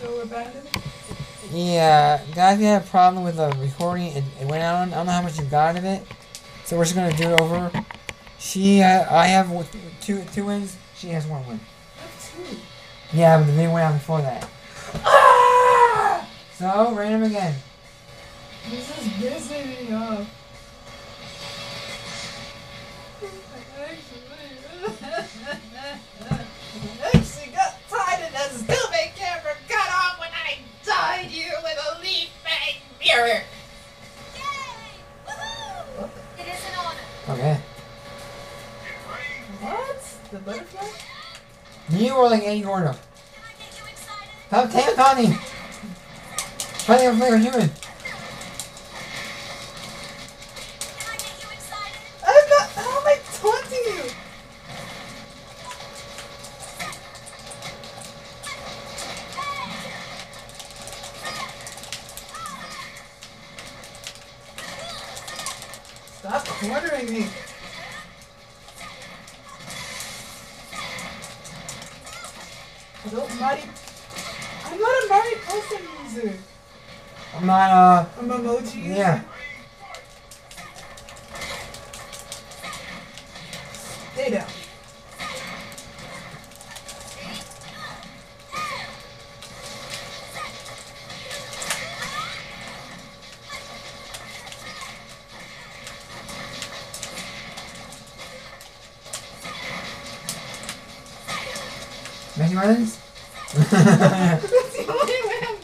still abandoned? Yeah, guys, we had a problem with the recording. It, it went out. I don't know how much you got of it, so we're just gonna do it over. She, uh, I have two two wins. She has one win. Two. Yeah, but the video went out before that. Ah! So random again. This is me off. I actually got the bag. It is an honor. Okay. What? The butterfly? You are like Eddie Gordo. Can I get you excited? Stop tail Connie. Fighting a like a human. Cornering me. I don't Marty. I'm not a Marty Posen user. I'm not. Uh. I'm Momiji user. Yeah. Stay down. Matthew Martins. That's the only way I'm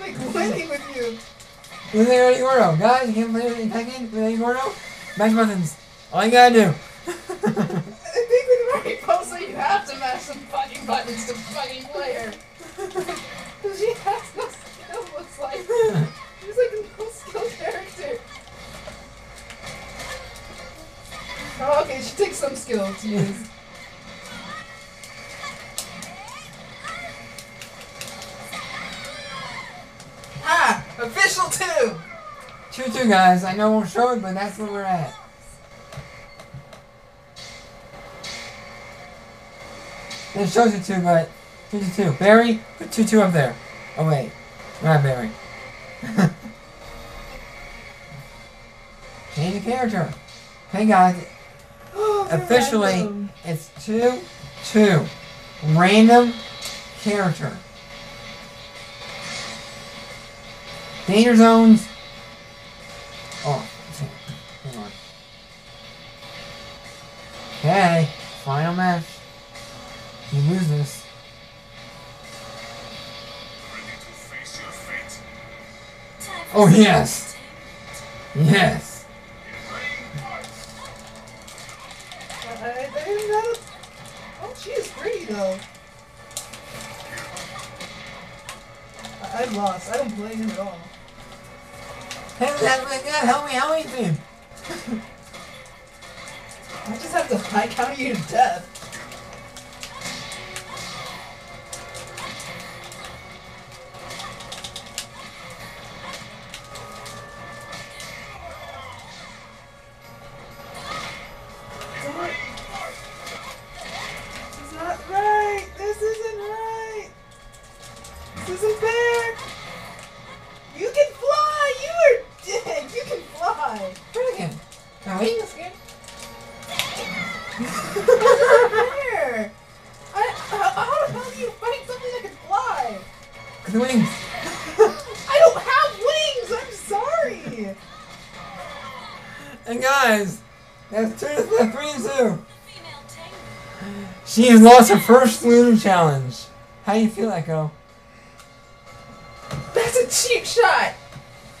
like winning with you. With Eddie Gordo, guys, you can't play with Tekken with Eddie Gordo. Match buttons. All you gotta do. I think with Mariposa you have to mash some fucking buttons to fucking play her. Cause she has no skill, looks like. She's like a no skill character. Oh, okay, she takes some skill to use. Official two! Two two guys. I know won't show it, but that's where we're at. It shows you two, but two two two. Barry, put two two up there. Oh wait, not Barry. Change the character. Hey guys, Officially- Random. it's two two. Random character. Danger zones. Oh, hang on. Okay, final match. You lose this. Oh, yes. Yes. Oh, she is pretty though. I, I lost. I don't play him at all. Hey, that's my God, help me, help me. I just have to high counter you to death. This is not right. This isn't right. This isn't fair. The wings. I don't have wings. I'm sorry. And guys, that's two to three two. She has lost her first loser challenge. How do you feel, Echo? That's a cheap shot.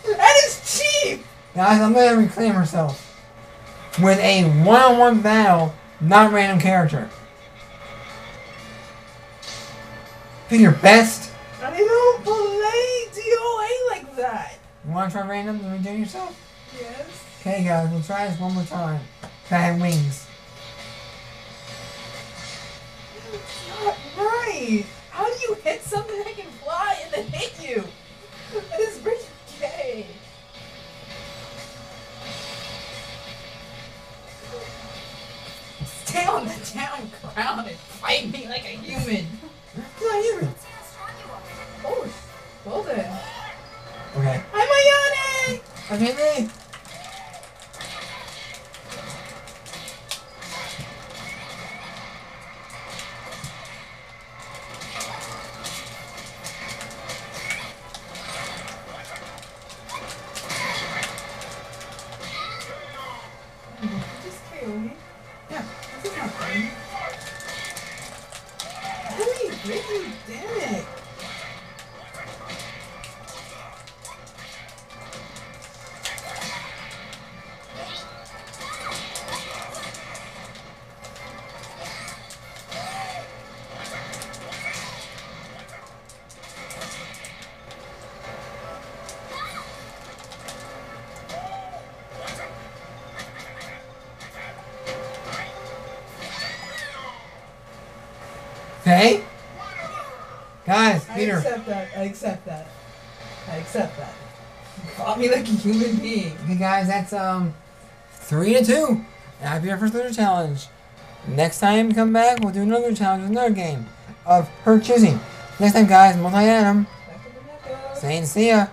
That is cheap. Guys, I'm gonna reclaim herself with a one-on-one battle, not random character. Pick your best. Play DOA like that. You wanna try random and redeem yourself? Yes. Okay, guys, we'll try this one more time. I have wings. Not right. How do you hit something that can fly and then hit you? That is pretty gay. Stay on the down ground and fight me like a human. Yeah. Okay. Guys, Peter. I accept that. I accept that. I accept that. You fought me like a human being. Okay, guys, that's um three to two. Happy our first Twitter challenge. Next time come back, we'll do another challenge, another game of her choosing. Next time, guys, multi Adam Back in the neck. saying see ya.